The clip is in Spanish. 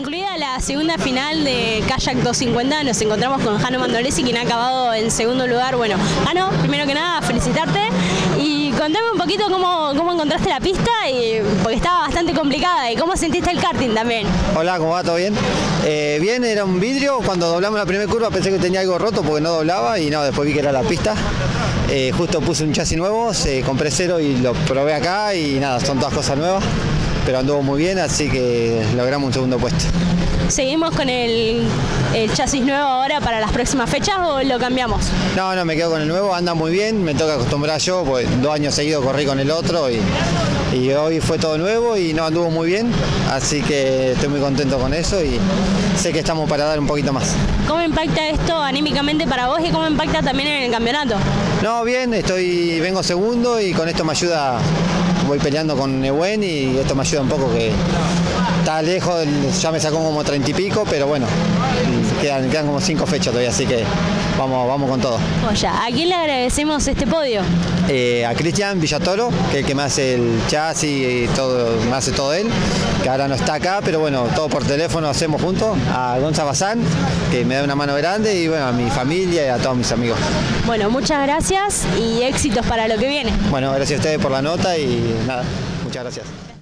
Concluida la segunda final de Kayak 250, nos encontramos con Jano Mandolesi, quien ha acabado en segundo lugar. Bueno, Jano, primero que nada, felicitarte y contame un poquito cómo, cómo encontraste la pista, y, porque estaba bastante complicada, y cómo sentiste el karting también. Hola, ¿cómo va? ¿Todo bien? Eh, bien, era un vidrio. Cuando doblamos la primera curva pensé que tenía algo roto porque no doblaba y no, después vi que era la pista. Eh, justo puse un chasis nuevo, se compré cero y lo probé acá y nada, son todas cosas nuevas pero anduvo muy bien, así que logramos un segundo puesto. ¿Seguimos con el, chasis nuevo ahora para las próximas fechas o lo cambiamos? No, no, me quedo con el nuevo, anda muy bien, me toca acostumbrar yo, pues dos años seguidos corrí con el otro y, hoy fue todo nuevo y no anduvo muy bien, así que estoy muy contento con eso y sé que estamos para dar un poquito más. ¿Cómo impacta esto anímicamente para vos y cómo impacta también en el campeonato? No, bien, estoy, vengo segundo y con esto me ayuda voy peleando con Nebuen y esto me ayuda un poco que está lejos, ya me sacó como treinta y pico, pero bueno, quedan, quedan como cinco fechas todavía, así que vamos, vamos con todo. Oye, ¿a quién le agradecemos este podio? Eh, a Cristian Villatoro, que es el que me hace el chasis y todo, me hace todo él, que ahora no está acá, pero bueno, todo por teléfono hacemos juntos. A Gonza Bazán, que me da una mano grande, y bueno, a mi familia y a todos mis amigos. Bueno, muchas gracias y éxitos para lo que viene. Bueno, gracias a ustedes por la nota y nada, muchas gracias.